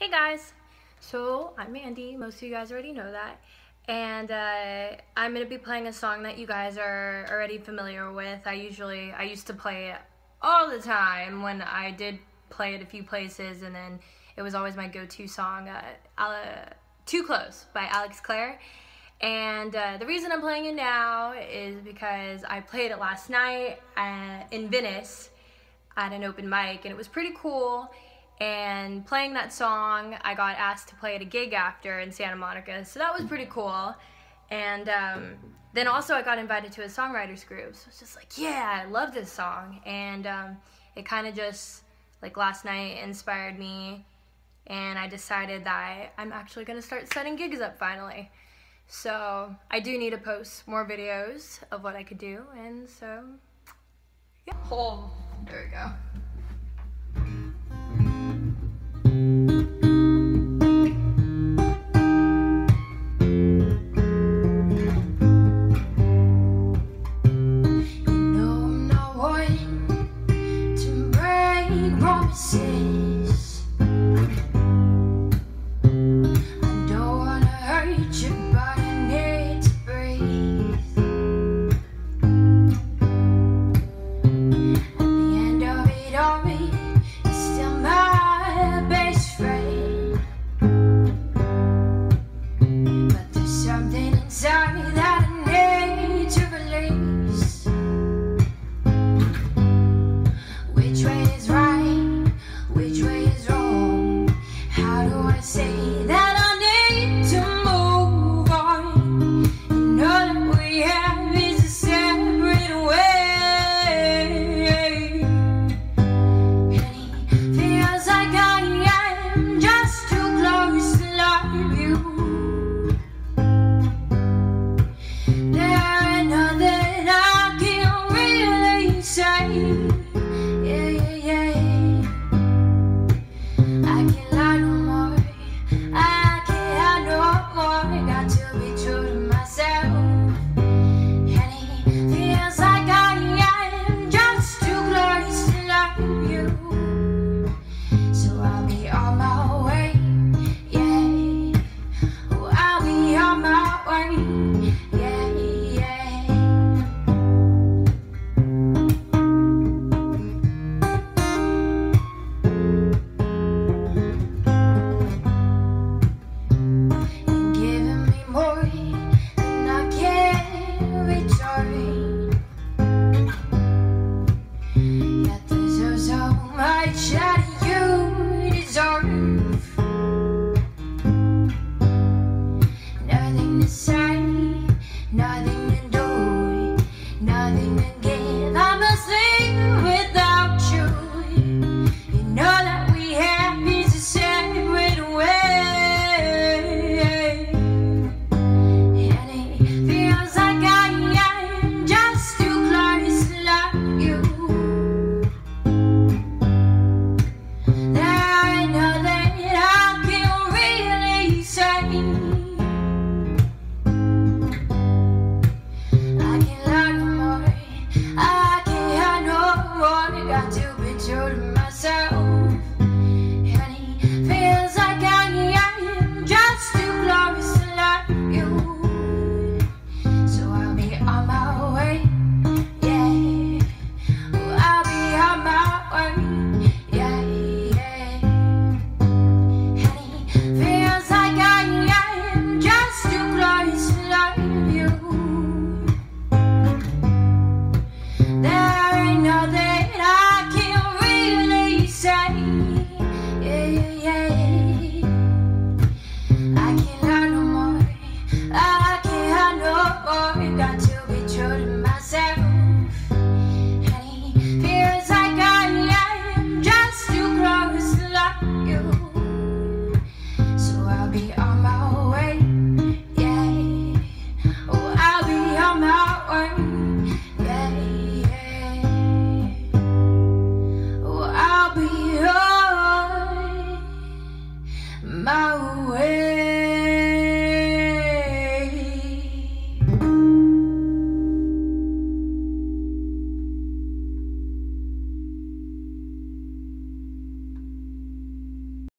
Hey guys, so I'm Mandii, most of you guys already know that, and uh, I'm going to be playing a song that you guys are already familiar with. I usually, I used to play it all the time when I did play it a few places, and then it was always my go-to song, uh, Too Close by Alex Clare. And uh, the reason I'm playing it now is because I played it last night uh, in Venice at an open mic, and it was pretty cool and playing that song, I got asked to play at a gig after in Santa Monica, so that was pretty cool. And um, then also I got invited to a songwriters group, so it's just like, yeah, I love this song. And um, it kind of just, like last night, inspired me, and I decided that I'm actually gonna start setting gigs up finally. So I do need to post more videos of what I could do, and so, yeah. Oh, there we go. Got to